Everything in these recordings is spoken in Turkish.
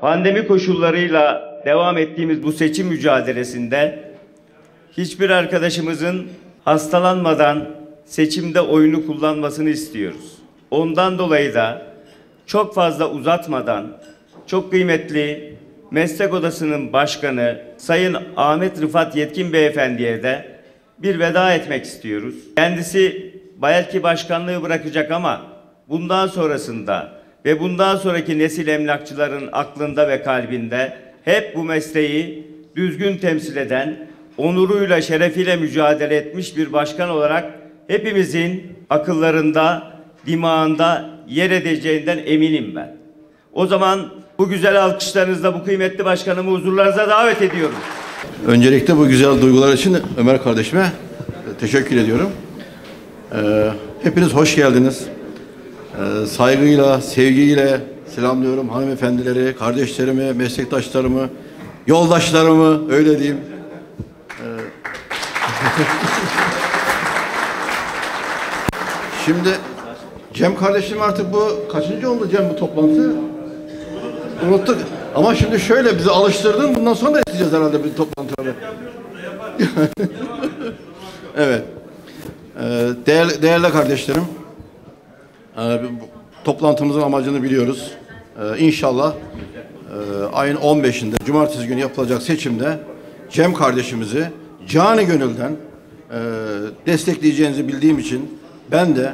Pandemi koşullarıyla devam ettiğimiz bu seçim mücadelesinde hiçbir arkadaşımızın hastalanmadan seçimde oyunu kullanmasını istiyoruz. Ondan dolayı da çok fazla uzatmadan çok kıymetli meslek odasının başkanı Sayın Ahmet Rıfat Yetkin Beyefendi'ye de bir veda etmek istiyoruz. Kendisi belki başkanlığı bırakacak ama bundan sonrasında ve bundan sonraki nesil emlakçıların aklında ve kalbinde hep bu mesleği düzgün temsil eden, onuruyla, şerefiyle mücadele etmiş bir başkan olarak hepimizin akıllarında, dimağında yer edeceğinden eminim ben. O zaman bu güzel alkışlarınızla bu kıymetli başkanımı huzurlarınıza davet ediyorum. Öncelikle bu güzel duygular için Ömer kardeşime teşekkür ediyorum. Ee, hepiniz hoş geldiniz. Ee, saygıyla, sevgiyle selamlıyorum hanımefendileri, kardeşlerimi, meslektaşlarımı, yoldaşlarımı öyle diyeyim. Ee, Şimdi Cem kardeşim artık bu kaçıncı oldu Cem bu toplantı? Unuttuk. Ama şimdi şöyle bizi alıştırdın. Bundan sonra da isteyeceğiz herhalde bir toplantıları. evet. Ee, değerli, değerli kardeşlerim. E, bu toplantımızın amacını biliyoruz. Ee, inşallah e, ayın 15'inde Cumartesi günü yapılacak seçimde Cem kardeşimizi cani gönülden e, destekleyeceğinizi bildiğim için ben de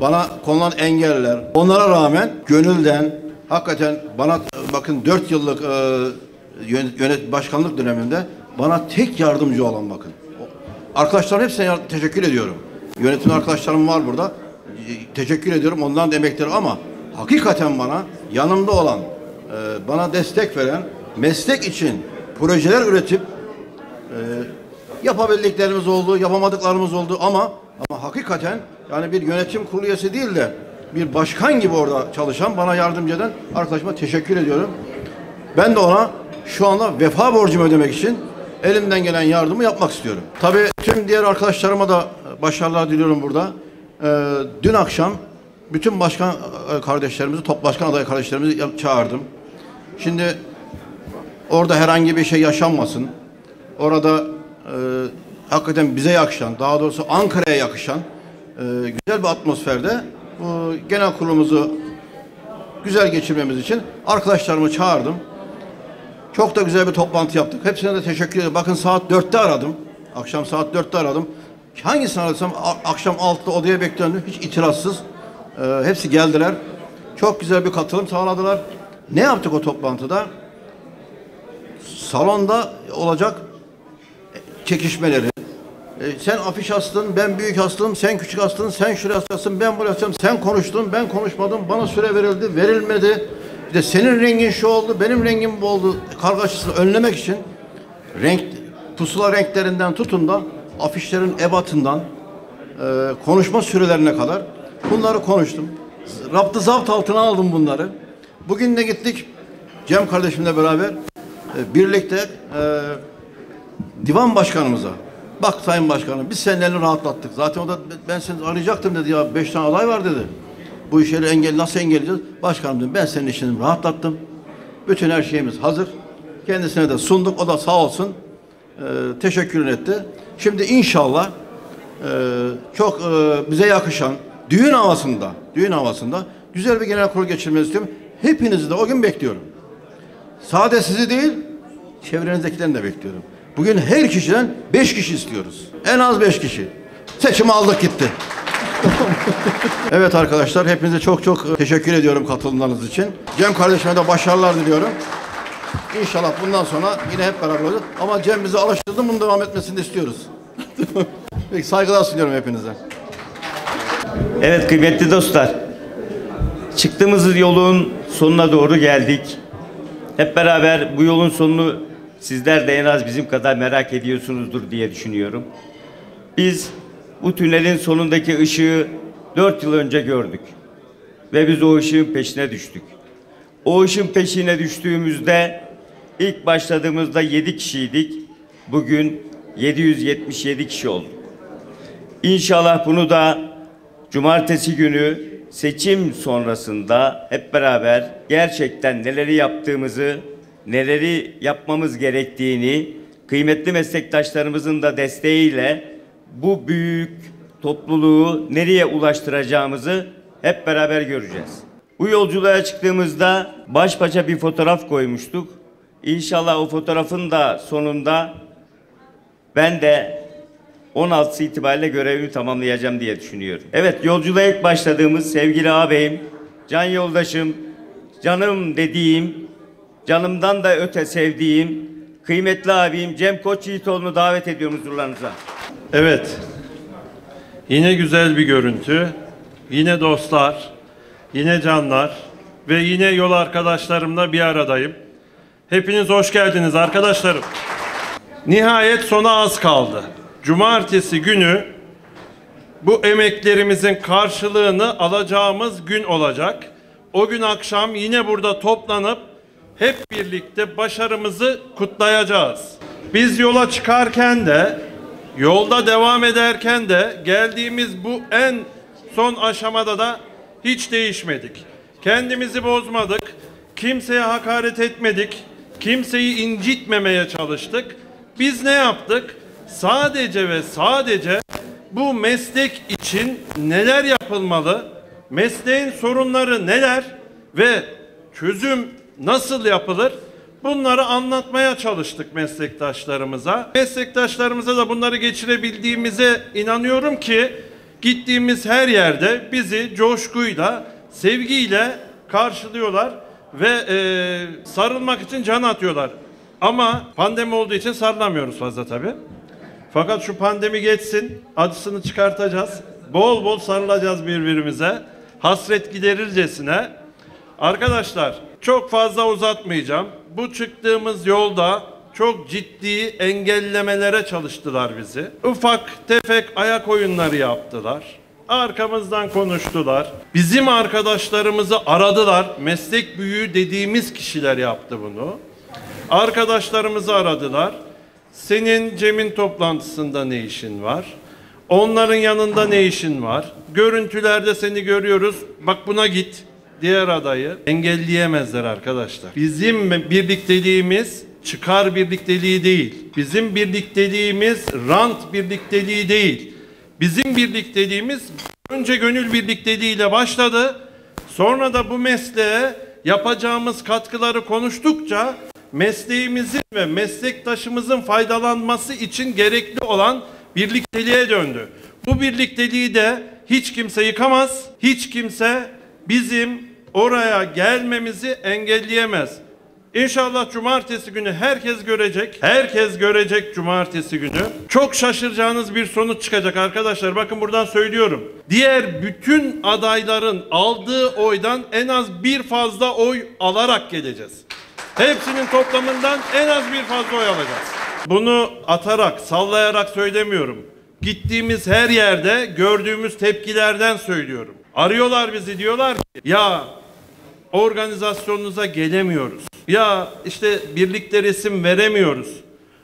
bana konulan engeller onlara rağmen gönülden hakikaten bana bakın dört yıllık e, yönet, başkanlık döneminde bana tek yardımcı olan bakın. Arkadaşlarım hepsine teşekkür ediyorum. Yönetim arkadaşlarım var burada. E, Teşekkür ediyorum ondan da emekleri ama hakikaten bana yanımda olan, e, bana destek veren, meslek için projeler üretip yapabildiklerimiz oldu, yapamadıklarımız oldu ama ama hakikaten yani bir yönetim kurulu üyesi değil de bir başkan gibi orada çalışan bana yardımcı eden arkadaşıma teşekkür ediyorum. Ben de ona şu anda vefa borcumu ödemek için elimden gelen yardımı yapmak istiyorum. Tabii tüm diğer arkadaşlarıma da başarılar diliyorum burada. Ee, dün akşam bütün başkan e, kardeşlerimizi, top başkan aday kardeşlerimizi çağırdım. Şimdi orada herhangi bir şey yaşanmasın. Orada e, hakikaten bize yakışan, daha doğrusu Ankara'ya yakışan e, güzel bir atmosferde bu genel kurulumuzu güzel geçirmemiz için arkadaşlarımı çağırdım. Çok da güzel bir toplantı yaptık. Hepsine de teşekkür ederim. Bakın saat dörtte aradım. Akşam saat dörtte aradım. Hangisini aradsam a- akşam altıda odaya beklendim. Hiç itirazsız. E, hepsi geldiler. Çok güzel bir katılım sağladılar. Ne yaptık o toplantıda? Salonda olacak çekişmeleri. E, sen afiş astın, ben büyük astım, sen küçük astın, sen şuraya astasın, ben buraya astım, sen konuştun, ben konuşmadım, bana süre verildi, verilmedi. Bir de senin rengin şu oldu, benim rengim bu oldu. Kargaşasını önlemek için renk, pusula renklerinden tutun da afişlerin ebatından e, konuşma sürelerine kadar bunları konuştum. Raptı zapt altına aldım bunları. Bugün de gittik Cem kardeşimle beraber e, birlikte e, divan başkanımıza bak sayın başkanım biz senin elini rahatlattık. Zaten o da ben seni arayacaktım dedi ya beş tane aday var dedi. Bu işleri engel nasıl engelleyeceğiz? Başkanım dedim ben senin işini rahatlattım. Bütün her şeyimiz hazır. Kendisine de sunduk. O da sağ olsun e, teşekkür etti. Şimdi inşallah e, çok e, bize yakışan düğün havasında, düğün havasında güzel bir genel kurul geçirmenizi istiyorum. Hepinizi de o gün bekliyorum. Sade sizi değil, çevrenizdekilerini de bekliyorum. Bugün her kişiden beş kişi istiyoruz. En az beş kişi. Seçimi aldık gitti. evet arkadaşlar hepinize çok çok teşekkür ediyorum katılımlarınız için. Cem kardeşime de başarılar diliyorum. İnşallah bundan sonra yine hep beraber olacağız. Ama Cem bizi alıştırdı bunun devam etmesini de istiyoruz. Peki saygılar sunuyorum hepinize. Evet kıymetli dostlar. Çıktığımız yolun sonuna doğru geldik. Hep beraber bu yolun sonunu sizler de en az bizim kadar merak ediyorsunuzdur diye düşünüyorum. Biz bu tünelin sonundaki ışığı dört yıl önce gördük. Ve biz o ışığın peşine düştük. O ışığın peşine düştüğümüzde ilk başladığımızda yedi kişiydik. Bugün 777 kişi olduk. İnşallah bunu da cumartesi günü seçim sonrasında hep beraber gerçekten neleri yaptığımızı, neleri yapmamız gerektiğini kıymetli meslektaşlarımızın da desteğiyle bu büyük topluluğu nereye ulaştıracağımızı hep beraber göreceğiz. Bu yolculuğa çıktığımızda baş başa bir fotoğraf koymuştuk. İnşallah o fotoğrafın da sonunda ben de 16'sı itibariyle görevimi tamamlayacağım diye düşünüyorum. Evet yolculuğa ilk başladığımız sevgili ağabeyim, can yoldaşım, canım dediğim, canımdan da öte sevdiğim, kıymetli abim Cem Koç Yiğitoğlu'nu davet ediyorum huzurlarınıza. Evet. Yine güzel bir görüntü. Yine dostlar, yine canlar ve yine yol arkadaşlarımla bir aradayım. Hepiniz hoş geldiniz arkadaşlarım. Nihayet sona az kaldı. Cumartesi günü bu emeklerimizin karşılığını alacağımız gün olacak. O gün akşam yine burada toplanıp hep birlikte başarımızı kutlayacağız. Biz yola çıkarken de yolda devam ederken de geldiğimiz bu en son aşamada da hiç değişmedik. Kendimizi bozmadık. Kimseye hakaret etmedik. Kimseyi incitmemeye çalıştık. Biz ne yaptık? Sadece ve sadece bu meslek için neler yapılmalı? Mesleğin sorunları neler ve çözüm nasıl yapılır? Bunları anlatmaya çalıştık meslektaşlarımıza. Meslektaşlarımıza da bunları geçirebildiğimize inanıyorum ki gittiğimiz her yerde bizi coşkuyla, sevgiyle karşılıyorlar ve e, sarılmak için can atıyorlar. Ama pandemi olduğu için sarılamıyoruz fazla tabii. Fakat şu pandemi geçsin, acısını çıkartacağız. Bol bol sarılacağız birbirimize. Hasret giderircesine. Arkadaşlar çok fazla uzatmayacağım. Bu çıktığımız yolda çok ciddi engellemelere çalıştılar bizi. Ufak tefek ayak oyunları yaptılar. Arkamızdan konuştular. Bizim arkadaşlarımızı aradılar. Meslek büyüğü dediğimiz kişiler yaptı bunu. Arkadaşlarımızı aradılar. Senin Cem'in toplantısında ne işin var? Onların yanında ne işin var? Görüntülerde seni görüyoruz. Bak buna git. Diğer adayı engelleyemezler arkadaşlar. Bizim birlikteliğimiz çıkar birlikteliği değil. Bizim birlikteliğimiz rant birlikteliği değil. Bizim birlikteliğimiz önce gönül birlikteliğiyle başladı. Sonra da bu mesleğe yapacağımız katkıları konuştukça mesleğimizin ve meslektaşımızın faydalanması için gerekli olan birlikteliğe döndü. Bu birlikteliği de hiç kimse yıkamaz, hiç kimse bizim oraya gelmemizi engelleyemez. İnşallah cumartesi günü herkes görecek. Herkes görecek cumartesi günü. Çok şaşıracağınız bir sonuç çıkacak arkadaşlar. Bakın buradan söylüyorum. Diğer bütün adayların aldığı oydan en az bir fazla oy alarak geleceğiz. Hepsinin toplamından en az bir fazla oy alacağız. Bunu atarak, sallayarak söylemiyorum. Gittiğimiz her yerde gördüğümüz tepkilerden söylüyorum. Arıyorlar bizi diyorlar ki ya organizasyonunuza gelemiyoruz. Ya işte birlikte resim veremiyoruz.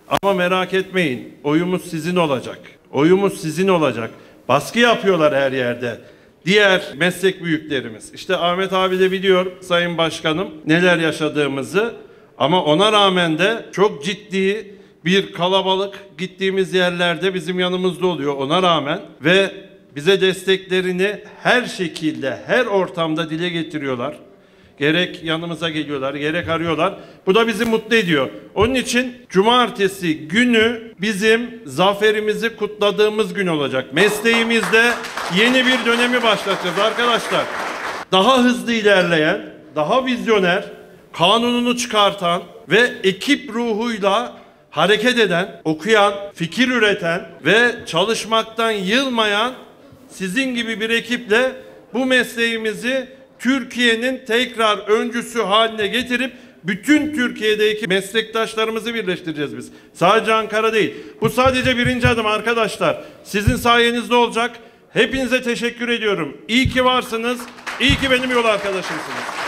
Ama merak etmeyin. Oyumuz sizin olacak. Oyumuz sizin olacak. Baskı yapıyorlar her yerde. Diğer meslek büyüklerimiz. İşte Ahmet abi de biliyor Sayın Başkanım neler yaşadığımızı. Ama ona rağmen de çok ciddi bir kalabalık gittiğimiz yerlerde bizim yanımızda oluyor ona rağmen ve bize desteklerini her şekilde, her ortamda dile getiriyorlar. Gerek yanımıza geliyorlar, gerek arıyorlar. Bu da bizi mutlu ediyor. Onun için cumartesi günü bizim zaferimizi kutladığımız gün olacak. Mesleğimizde yeni bir dönemi başlatacağız arkadaşlar. Daha hızlı ilerleyen, daha vizyoner, kanununu çıkartan ve ekip ruhuyla hareket eden, okuyan, fikir üreten ve çalışmaktan yılmayan sizin gibi bir ekiple bu mesleğimizi Türkiye'nin tekrar öncüsü haline getirip bütün Türkiye'deki meslektaşlarımızı birleştireceğiz biz. Sadece Ankara değil. Bu sadece birinci adım arkadaşlar. Sizin sayenizde olacak. Hepinize teşekkür ediyorum. İyi ki varsınız. İyi ki benim yol arkadaşımsınız.